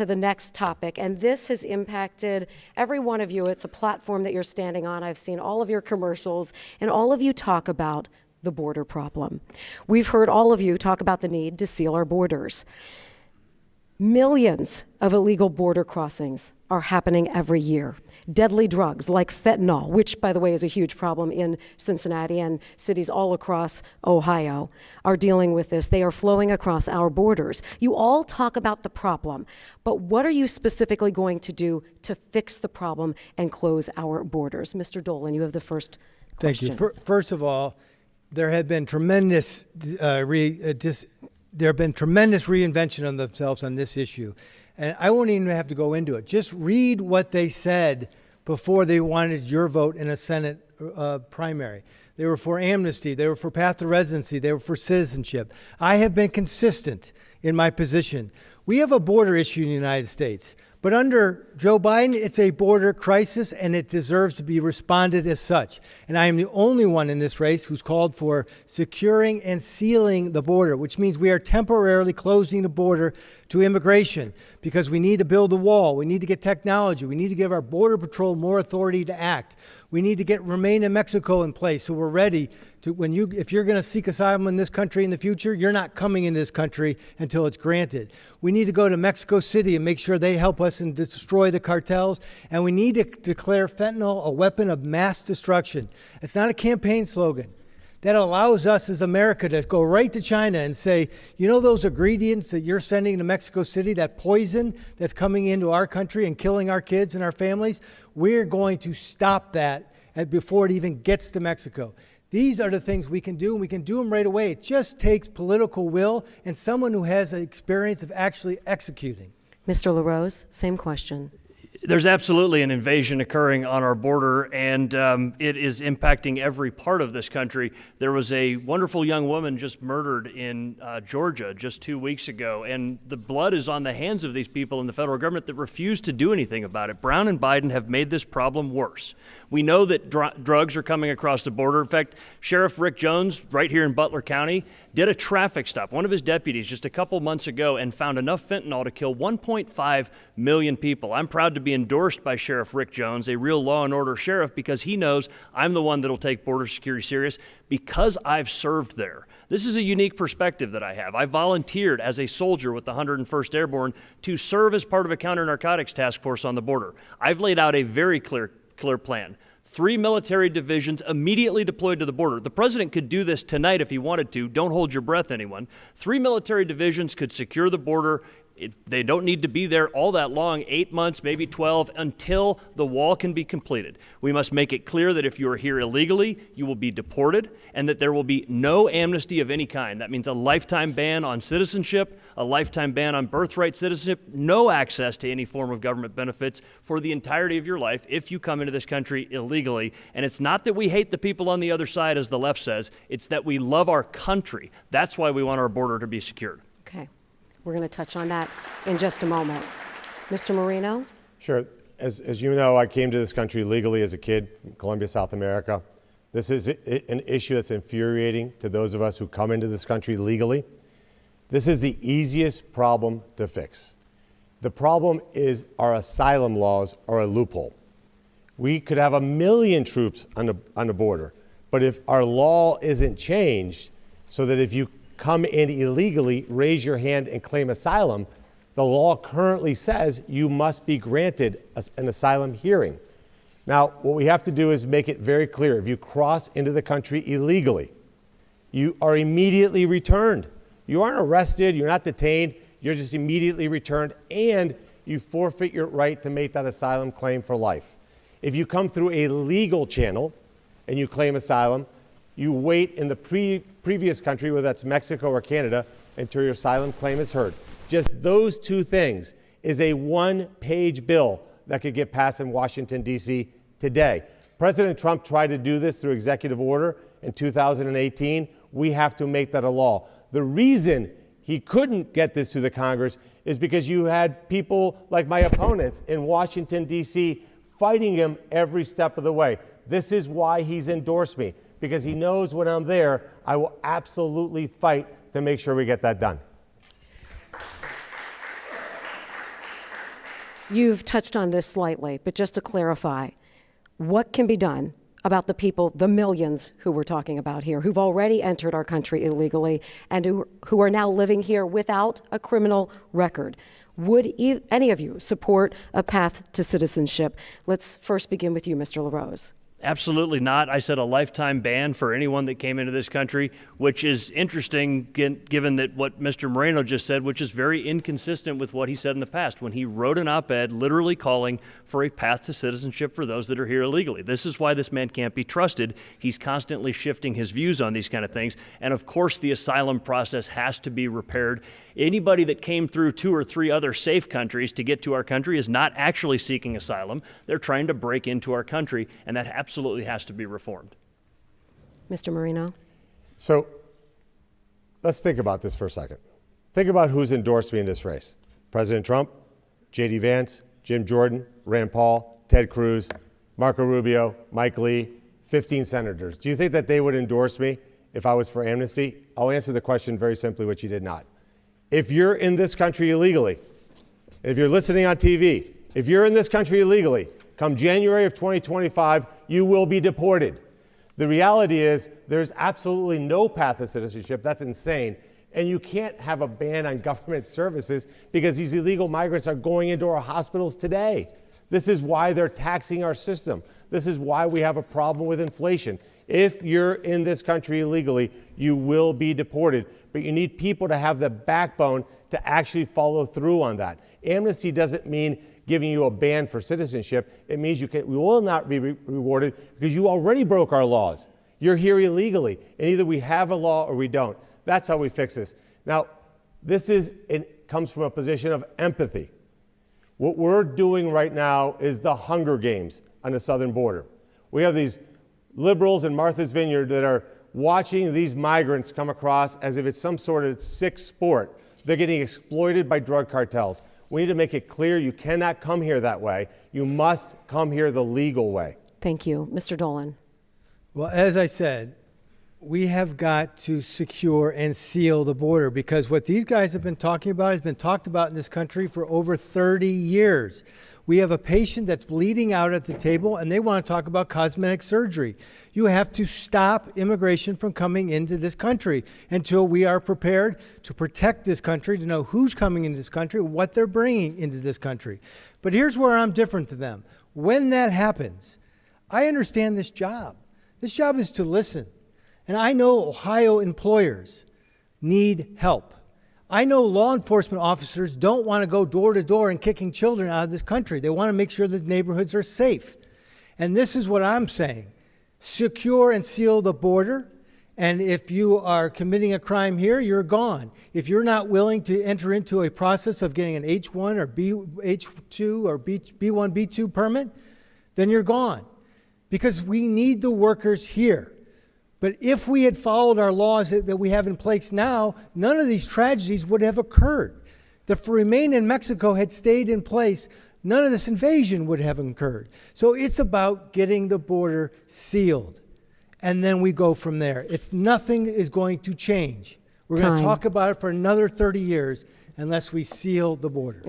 to the next topic, and this has impacted every one of you. It's a platform that you're standing on. I've seen all of your commercials, and all of you talk about the border problem. We've heard all of you talk about the need to seal our borders. Millions of illegal border crossings are happening every year. Deadly drugs like fentanyl, which, by the way, is a huge problem in Cincinnati and cities all across Ohio, are dealing with this. They are flowing across our borders. You all talk about the problem, but what are you specifically going to do to fix the problem and close our borders? Mr. Dolan, you have the first question. Thank you. First of all, there have been tremendous uh, re, uh, dis, there have been tremendous reinvention of themselves on this issue, and I won't even have to go into it. Just read what they said before they wanted your vote in a Senate uh, primary. They were for amnesty. They were for path to residency. They were for citizenship. I have been consistent in my position. We have a border issue in the United States. But under Joe Biden, it's a border crisis and it deserves to be responded as such. And I am the only one in this race who's called for securing and sealing the border, which means we are temporarily closing the border to immigration because we need to build a wall. We need to get technology. We need to give our Border Patrol more authority to act. We need to get Remain in Mexico in place so we're ready to, when you, if you're going to seek asylum in this country in the future, you're not coming into this country until it's granted. We need to go to Mexico City and make sure they help us and destroy the cartels. And we need to declare fentanyl a weapon of mass destruction. It's not a campaign slogan that allows us as America to go right to China and say, you know, those ingredients that you're sending to Mexico City, that poison that's coming into our country and killing our kids and our families, we're going to stop that before it even gets to Mexico. These are the things we can do, and we can do them right away. It just takes political will and someone who has the experience of actually executing. Mr. LaRose, same question. There's absolutely an invasion occurring on our border, and um, it is impacting every part of this country. There was a wonderful young woman just murdered in uh, Georgia just two weeks ago, and the blood is on the hands of these people in the federal government that refuse to do anything about it. Brown and Biden have made this problem worse. We know that dr- drugs are coming across the border. In fact, Sheriff Rick Jones, right here in Butler County, did a traffic stop, one of his deputies, just a couple months ago, and found enough fentanyl to kill 1.5 million people. I'm proud to be endorsed by Sheriff Rick Jones, a real law and order sheriff, because he knows I'm the one that'll take border security serious because I've served there. This is a unique perspective that I have. I volunteered as a soldier with the 101st Airborne to serve as part of a counter narcotics task force on the border. I've laid out a very clear, clear plan three military divisions immediately deployed to the border. The president could do this tonight if he wanted to. Don't hold your breath, anyone. Three military divisions could secure the border it, they don't need to be there all that long eight months, maybe 12, until the wall can be completed. We must make it clear that if you are here illegally, you will be deported and that there will be no amnesty of any kind. That means a lifetime ban on citizenship, a lifetime ban on birthright citizenship, no access to any form of government benefits for the entirety of your life if you come into this country illegally. And it's not that we hate the people on the other side, as the left says, it's that we love our country. That's why we want our border to be secured. We're going to touch on that in just a moment. Mr. Moreno? Sure. As, as you know, I came to this country legally as a kid from Colombia, South America. This is an issue that's infuriating to those of us who come into this country legally. This is the easiest problem to fix. The problem is our asylum laws are a loophole. We could have a million troops on the, on the border, but if our law isn't changed so that if you come in illegally, raise your hand and claim asylum, the law currently says you must be granted an asylum hearing. Now, what we have to do is make it very clear if you cross into the country illegally, you are immediately returned. You aren't arrested, you're not detained, you're just immediately returned, and you forfeit your right to make that asylum claim for life. If you come through a legal channel and you claim asylum, you wait in the pre- previous country, whether that's Mexico or Canada, until your asylum claim is heard. Just those two things is a one page bill that could get passed in Washington, D.C. today. President Trump tried to do this through executive order in 2018. We have to make that a law. The reason he couldn't get this through the Congress is because you had people like my opponents in Washington, D.C., fighting him every step of the way. This is why he's endorsed me because he knows when I'm there, I will absolutely fight to make sure we get that done. You've touched on this slightly, but just to clarify, what can be done about the people, the millions who we're talking about here, who've already entered our country illegally and who, who are now living here without a criminal record? Would e- any of you support a path to citizenship? Let's first begin with you, Mr. LaRose. Absolutely not. I said a lifetime ban for anyone that came into this country, which is interesting given that what Mr. Moreno just said, which is very inconsistent with what he said in the past when he wrote an op ed literally calling for a path to citizenship for those that are here illegally. This is why this man can't be trusted. He's constantly shifting his views on these kind of things. And of course, the asylum process has to be repaired. Anybody that came through two or three other safe countries to get to our country is not actually seeking asylum. They're trying to break into our country, and that absolutely has to be reformed. Mr. Moreno? So let's think about this for a second. Think about who's endorsed me in this race President Trump, J.D. Vance, Jim Jordan, Rand Paul, Ted Cruz, Marco Rubio, Mike Lee, 15 senators. Do you think that they would endorse me if I was for amnesty? I'll answer the question very simply, which you did not. If you're in this country illegally, if you're listening on TV, if you're in this country illegally, come January of 2025, you will be deported. The reality is, there's absolutely no path to citizenship. That's insane. And you can't have a ban on government services because these illegal migrants are going into our hospitals today. This is why they're taxing our system. This is why we have a problem with inflation. If you're in this country illegally, you will be deported. But you need people to have the backbone to actually follow through on that. Amnesty doesn't mean giving you a ban for citizenship. It means you can, we will not be re- rewarded because you already broke our laws. You're here illegally, and either we have a law or we don't. That's how we fix this. Now, this is it comes from a position of empathy. What we're doing right now is the Hunger Games on the southern border. We have these liberals in Martha's Vineyard that are watching these migrants come across as if it's some sort of sick sport. They're getting exploited by drug cartels. We need to make it clear you cannot come here that way. You must come here the legal way. Thank you. Mr. Dolan? Well, as I said, we have got to secure and seal the border because what these guys have been talking about has been talked about in this country for over 30 years. We have a patient that's bleeding out at the table and they want to talk about cosmetic surgery. You have to stop immigration from coming into this country until we are prepared to protect this country, to know who's coming into this country, what they're bringing into this country. But here's where I'm different to them. When that happens, I understand this job. This job is to listen. And I know Ohio employers need help. I know law enforcement officers don't want to go door to door and kicking children out of this country. They want to make sure that neighborhoods are safe. And this is what I'm saying secure and seal the border. And if you are committing a crime here, you're gone. If you're not willing to enter into a process of getting an H1 or B, H2 or B, B1, B2 permit, then you're gone. Because we need the workers here. But if we had followed our laws that, that we have in place now, none of these tragedies would have occurred. If Remain in Mexico had stayed in place, none of this invasion would have occurred. So it's about getting the border sealed. And then we go from there. It's nothing is going to change. We're going to talk about it for another 30 years unless we seal the border.